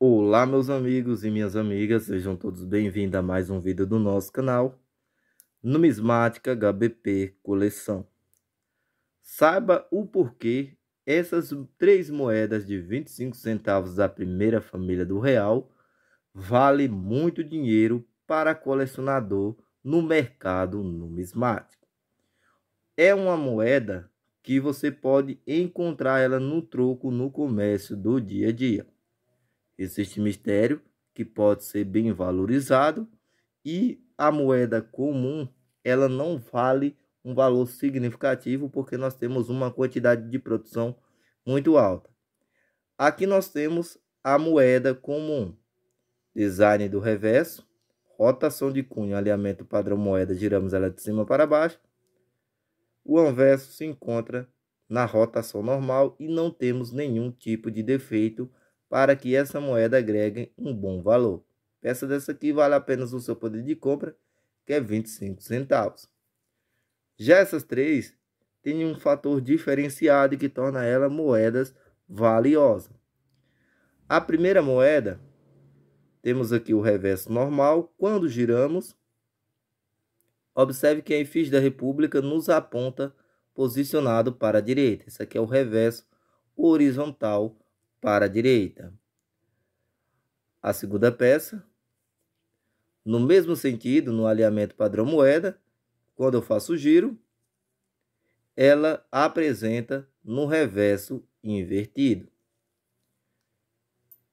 Olá meus amigos e minhas amigas, sejam todos bem-vindos a mais um vídeo do nosso canal Numismática HBP Coleção. Saiba o porquê essas três moedas de 25 centavos da primeira família do real vale muito dinheiro para colecionador no mercado numismático. É uma moeda que você pode encontrar ela no troco no comércio do dia a dia. Existe mistério que pode ser bem valorizado e a moeda comum ela não vale um valor significativo porque nós temos uma quantidade de produção muito alta. Aqui nós temos a moeda comum, design do reverso, rotação de cunho, alinhamento padrão moeda, giramos ela de cima para baixo. O anverso se encontra na rotação normal e não temos nenhum tipo de defeito para que essa moeda agregue um bom valor. Peça dessa aqui vale apenas o seu poder de compra, que é 25 centavos. Já essas três têm um fator diferenciado que torna elas moedas valiosas. A primeira moeda, temos aqui o reverso normal. Quando giramos, observe que a efígie da República nos aponta posicionado para a direita. Esse aqui é o reverso horizontal para a direita. A segunda peça, no mesmo sentido, no alinhamento padrão moeda, quando eu faço o giro, ela apresenta no reverso invertido.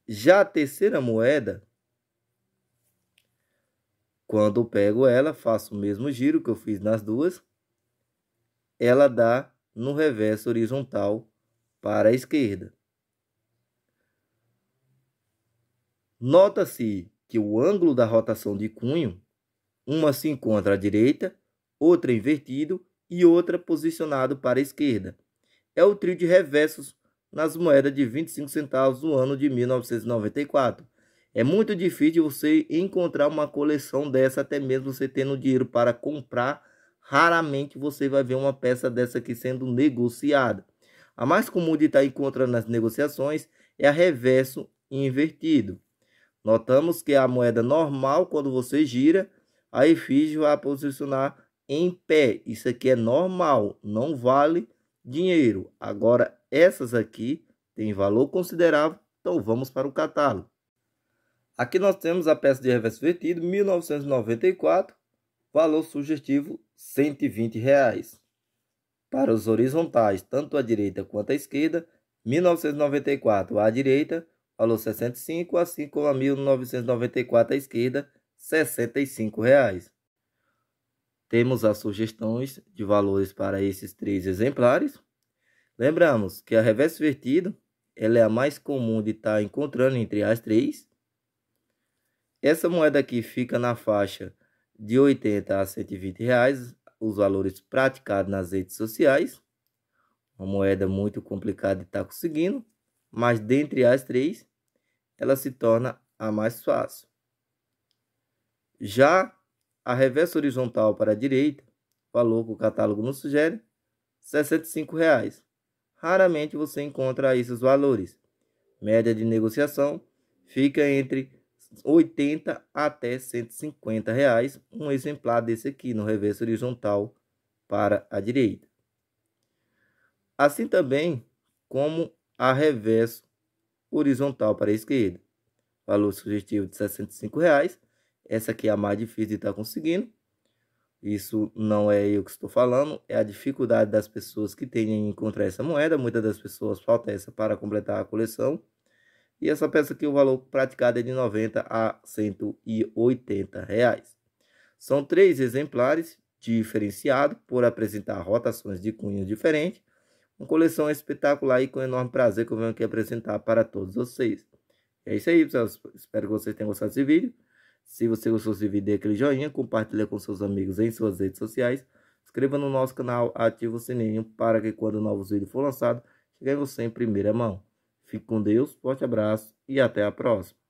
Já a terceira moeda, quando eu pego ela, faço o mesmo giro que eu fiz nas duas, ela dá no reverso horizontal para a esquerda. Nota-se que o ângulo da rotação de cunho, uma se encontra à direita, outra invertido e outra posicionado para a esquerda. É o trio de reversos nas moedas de 25 centavos do ano de 1994. É muito difícil você encontrar uma coleção dessa, até mesmo você tendo dinheiro para comprar. Raramente você vai ver uma peça dessa aqui sendo negociada. A mais comum de estar encontrando nas negociações é a reverso invertido. Notamos que a moeda normal, quando você gira, a efígie vai posicionar em pé. Isso aqui é normal, não vale dinheiro. Agora, essas aqui têm valor considerável, então vamos para o catálogo. Aqui nós temos a peça de reverso vertido, 1994, valor sugestivo 120 reais. Para os horizontais, tanto à direita quanto à esquerda, 1994 à direita, valor 65, assim como a 1994 à esquerda, 65 reais. Temos as sugestões de valores para esses três exemplares. Lembramos que a reverso vertido ela é a mais comum de estar tá encontrando entre as três. Essa moeda aqui fica na faixa de 80 a 120 reais, os valores praticados nas redes sociais. Uma moeda muito complicada de estar tá conseguindo mas dentre as três, ela se torna a mais fácil. Já a reversa horizontal para a direita, valor que o catálogo nos sugere, 65 reais. Raramente você encontra esses valores. Média de negociação fica entre 80 até 150 reais um exemplar desse aqui no reverso horizontal para a direita. Assim também como a reverso horizontal para a esquerda. Valor sugestivo de 65 reais. Essa aqui é a mais difícil de estar conseguindo. Isso não é eu que estou falando, é a dificuldade das pessoas que têm em encontrar essa moeda. Muitas das pessoas falta essa para completar a coleção. E essa peça aqui, o valor praticado é de 90 a 180 reais. São três exemplares diferenciados por apresentar rotações de cunhos diferentes uma coleção espetacular e com enorme prazer que eu venho aqui apresentar para todos vocês. É isso aí, pessoal. Espero que vocês tenham gostado desse vídeo. Se você gostou desse vídeo, dê aquele joinha, compartilhe com seus amigos em suas redes sociais. Inscreva no nosso canal, ative o sininho para que quando novos vídeos for lançados, chegue você em primeira mão. Fique com Deus, forte abraço e até a próxima.